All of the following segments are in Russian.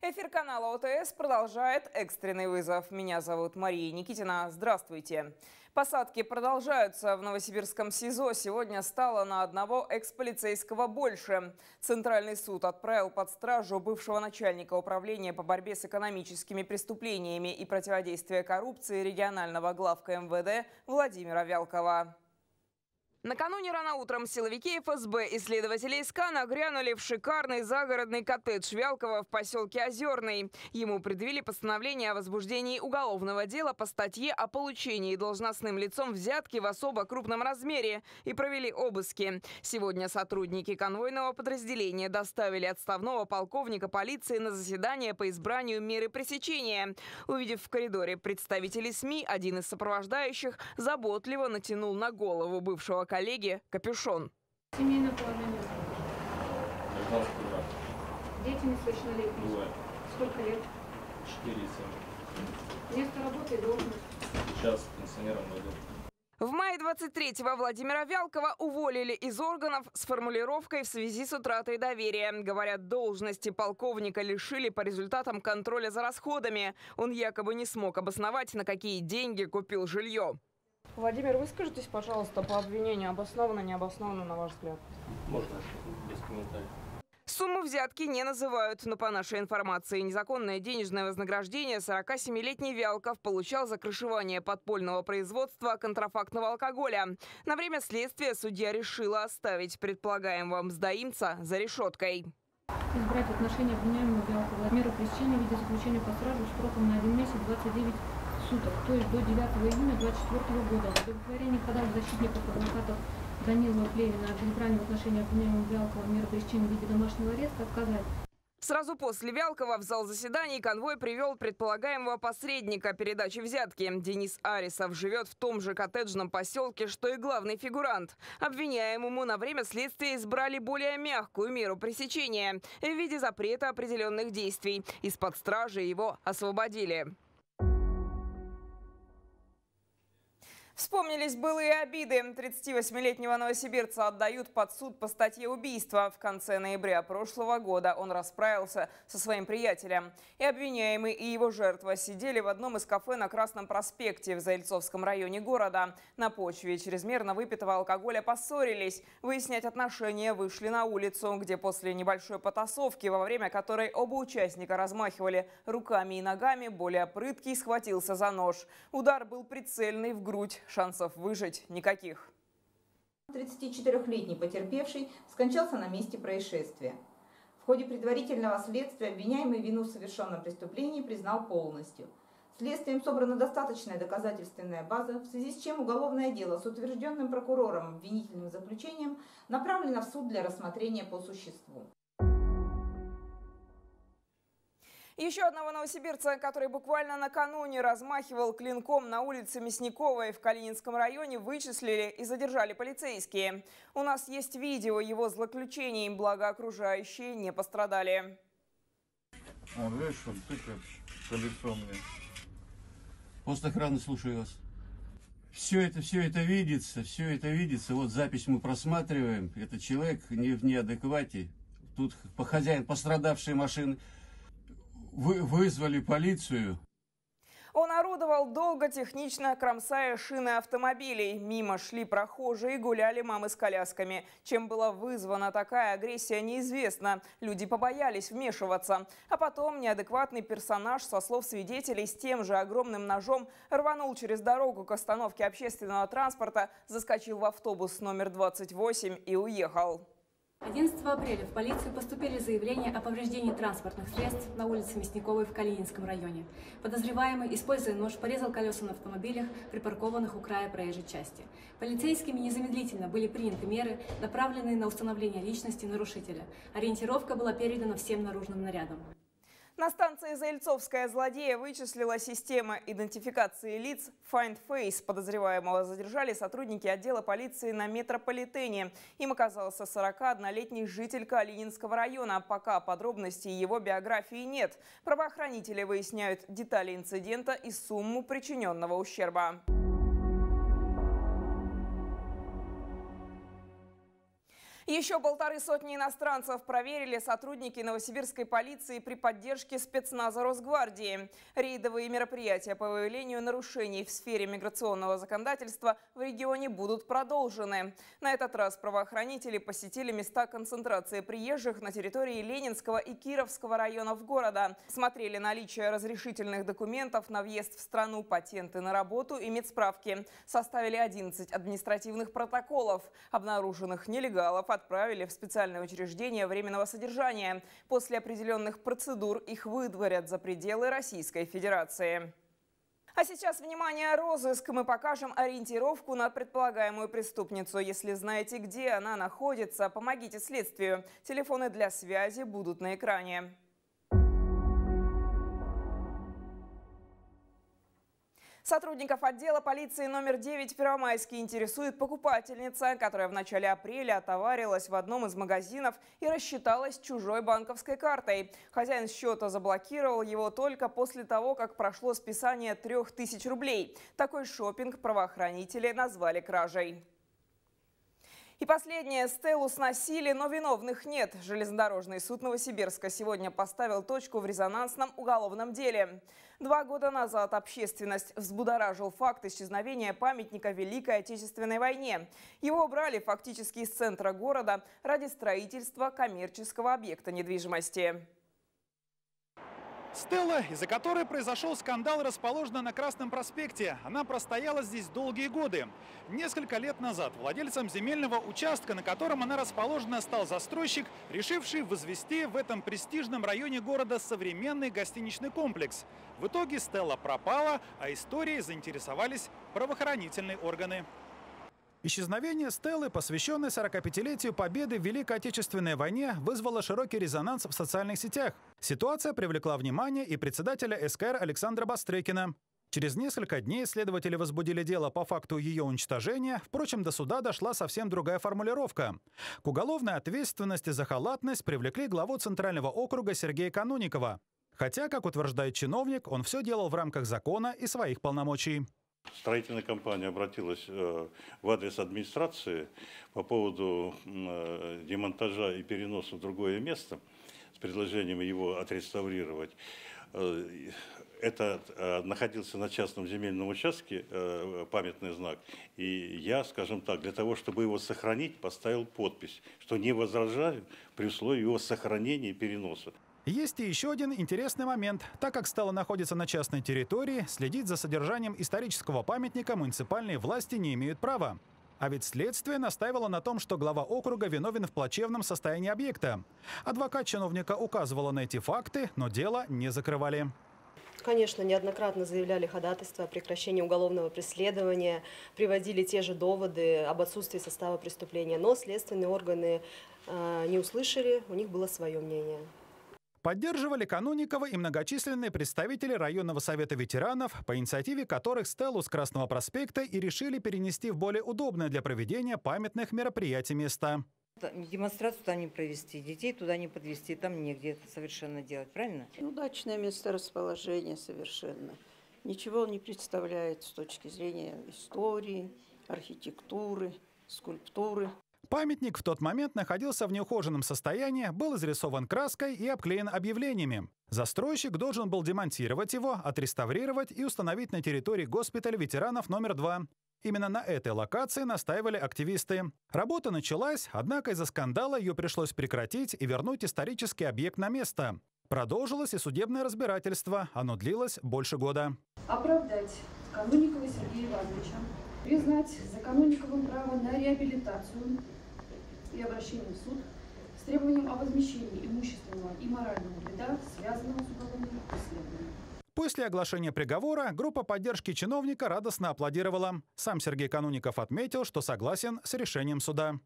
Эфир канала ОТС продолжает экстренный вызов. Меня зовут Мария Никитина. Здравствуйте. Посадки продолжаются в Новосибирском СИЗО. Сегодня стало на одного экс-полицейского больше. Центральный суд отправил под стражу бывшего начальника управления по борьбе с экономическими преступлениями и противодействия коррупции регионального главка МВД Владимира Вялкова. Накануне рано утром силовики ФСБ и следователи СК нагрянули в шикарный загородный коттедж Вялкова в поселке Озерный. Ему предъявили постановление о возбуждении уголовного дела по статье о получении должностным лицом взятки в особо крупном размере и провели обыски. Сегодня сотрудники конвойного подразделения доставили отставного полковника полиции на заседание по избранию меры пресечения. Увидев в коридоре представителей СМИ, один из сопровождающих заботливо натянул на голову бывшего коллеги капюшон. Семейное положение. Дети несовершеннолетние. Бывает. Сколько лет? 4 и 7. Место работы и должность. Сейчас пенсионером найду. В мае 23-го Владимира Вялкова уволили из органов с формулировкой в связи с утратой доверия. Говорят, должности полковника лишили по результатам контроля за расходами. Он якобы не смог обосновать, на какие деньги купил жилье. Владимир, выскажитесь, пожалуйста, по обвинению. Обоснованно, не обоснованно, на ваш взгляд? Можно без комментариев. Сумму взятки не называют, но по нашей информации незаконное денежное вознаграждение 47-летний Вялков получал за крышевание подпольного производства контрафактного алкоголя. На время следствия судья решила оставить предполагаемого мздоимца за решеткой. Избрать в отношении обвиняемого Вялкова меру пресечения в виде заключения по стражу сроком на один месяц 29 суток, то есть до 9 июня 2024 года. В удовлетворении ходов защитников адвокатов Данилова Плевина избрании в отношении обвиняемого Вялкова меры пресечения в виде домашнего ареста отказать. Сразу после Вялкова в зал заседаний конвой привел предполагаемого посредника передачи взятки. Денис Арисов живет в том же коттеджном поселке, что и главный фигурант. Обвиняемому на время следствия избрали более мягкую меру пресечения в виде запрета определенных действий. Из-под стражи его освободили. Вспомнились былые обиды. 38-летнего новосибирца отдают под суд по статье убийства. В конце ноября прошлого года он расправился со своим приятелем. И обвиняемый, и его жертва сидели в одном из кафе на Красном проспекте в Заильцовском районе города. На почве чрезмерно выпитого алкоголя поссорились. Выяснять отношения вышли на улицу, где после небольшой потасовки, во время которой оба участника размахивали руками и ногами, более прыткий схватился за нож. Удар был прицельный в грудь шансов выжить никаких. 34-летний потерпевший скончался на месте происшествия. В ходе предварительного следствия обвиняемый вину в совершенном преступлении признал полностью. Следствием собрана достаточная доказательственная база, в связи с чем уголовное дело с утвержденным прокурором обвинительным заключением направлено в суд для рассмотрения по существу. Еще одного новосибирца, который буквально накануне размахивал клинком на улице Мясниковой в Калининском районе, вычислили и задержали полицейские. У нас есть видео его злоключений, благо окружающие не пострадали. А, видишь, он тыкает колесо мне. Пост охраны, слушаю вас. Все это, все это видится, все это видится. Вот запись мы просматриваем. Этот человек не в неадеквате. Тут по хозяин пострадавшей машины вы, вызвали полицию. Он орудовал долго, технично кромсая шины автомобилей. Мимо шли прохожие и гуляли мамы с колясками. Чем была вызвана такая агрессия, неизвестно. Люди побоялись вмешиваться. А потом неадекватный персонаж, со слов свидетелей, с тем же огромным ножом рванул через дорогу к остановке общественного транспорта, заскочил в автобус номер 28 и уехал. 11 апреля в полицию поступили заявления о повреждении транспортных средств на улице Мясниковой в Калининском районе. Подозреваемый, используя нож, порезал колеса на автомобилях, припаркованных у края проезжей части. Полицейскими незамедлительно были приняты меры, направленные на установление личности нарушителя. Ориентировка была передана всем наружным нарядам. На станции Заильцовская злодея вычислила система идентификации лиц Find Face. Подозреваемого задержали сотрудники отдела полиции на метрополитене. Им оказался 41-летний житель Калининского района. Пока подробностей его биографии нет. Правоохранители выясняют детали инцидента и сумму причиненного ущерба. Еще полторы сотни иностранцев проверили сотрудники новосибирской полиции при поддержке спецназа Росгвардии. Рейдовые мероприятия по выявлению нарушений в сфере миграционного законодательства в регионе будут продолжены. На этот раз правоохранители посетили места концентрации приезжих на территории Ленинского и Кировского районов города. Смотрели наличие разрешительных документов на въезд в страну, патенты на работу и медсправки. Составили 11 административных протоколов. Обнаруженных нелегалов отправили в специальное учреждение временного содержания. После определенных процедур их выдворят за пределы Российской Федерации. А сейчас, внимание, розыск. Мы покажем ориентировку на предполагаемую преступницу. Если знаете, где она находится, помогите следствию. Телефоны для связи будут на экране. Сотрудников отдела полиции номер 9 в Первомайске интересует покупательница, которая в начале апреля отоварилась в одном из магазинов и рассчиталась чужой банковской картой. Хозяин счета заблокировал его только после того, как прошло списание 3000 рублей. Такой шопинг правоохранители назвали кражей. И последнее. Стеллу сносили, но виновных нет. Железнодорожный суд Новосибирска сегодня поставил точку в резонансном уголовном деле. Два года назад общественность взбудоражил факт исчезновения памятника Великой Отечественной войне. Его убрали фактически из центра города ради строительства коммерческого объекта недвижимости. Стелла, из-за которой произошел скандал, расположена на Красном проспекте. Она простояла здесь долгие годы. Несколько лет назад владельцем земельного участка, на котором она расположена, стал застройщик, решивший возвести в этом престижном районе города современный гостиничный комплекс. В итоге Стелла пропала, а историей заинтересовались правоохранительные органы. Исчезновение Стеллы, посвященной 45-летию победы в Великой Отечественной войне, вызвало широкий резонанс в социальных сетях. Ситуация привлекла внимание и председателя СКР Александра Бастрыкина. Через несколько дней следователи возбудили дело по факту ее уничтожения. Впрочем, до суда дошла совсем другая формулировка. К уголовной ответственности за халатность привлекли главу Центрального округа Сергея Кануникова. Хотя, как утверждает чиновник, он все делал в рамках закона и своих полномочий. Строительная компания обратилась э, в адрес администрации по поводу э, демонтажа и переноса в другое место с предложением его отреставрировать. Э, это находился на частном земельном участке памятный знак. И я, скажем так, для того, чтобы его сохранить, поставил подпись, что не возражаю при условии его сохранения и переноса. Есть и еще один интересный момент. Так как стало находиться на частной территории, следить за содержанием исторического памятника муниципальные власти не имеют права. А ведь следствие настаивало на том, что глава округа виновен в плачевном состоянии объекта. Адвокат чиновника указывала на эти факты, но дело не закрывали. Конечно, неоднократно заявляли ходатайство о прекращении уголовного преследования, приводили те же доводы об отсутствии состава преступления, но следственные органы э, не услышали, у них было свое мнение. Поддерживали Кануникова и многочисленные представители районного совета ветеранов, по инициативе которых Стеллу с Красного проспекта и решили перенести в более удобное для проведения памятных мероприятий места. Демонстрацию туда не провести, детей туда не подвести, там негде это совершенно делать, правильно? Удачное место расположения совершенно. Ничего не представляет с точки зрения истории, архитектуры, скульптуры. Памятник в тот момент находился в неухоженном состоянии, был изрисован краской и обклеен объявлениями. Застройщик должен был демонтировать его, отреставрировать и установить на территории госпиталя ветеранов номер 2. Именно на этой локации настаивали активисты. Работа началась, однако из-за скандала ее пришлось прекратить и вернуть исторический объект на место. Продолжилось и судебное разбирательство. Оно длилось больше года. Оправдать Кануникова Сергея Ивановича. Признать за Кануниковым право на реабилитацию и обращение в суд с требованием о возмещении имущественного и морального вреда, связанного с уголовным преследованием. После оглашения приговора группа поддержки чиновника радостно аплодировала. Сам Сергей Кануников отметил, что согласен с решением суда.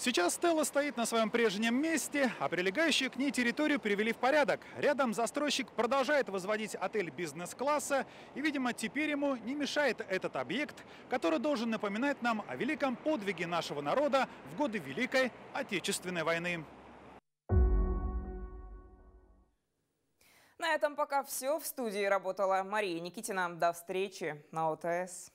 Сейчас Стелла стоит на своем прежнем месте, а прилегающую к ней территорию привели в порядок. Рядом застройщик продолжает возводить отель бизнес-класса, и, видимо, теперь ему не мешает этот объект, который должен напоминать нам о великом подвиге нашего народа в годы Великой Отечественной войны. На этом пока все. В студии работала Мария Никитина. До встречи на ОТС.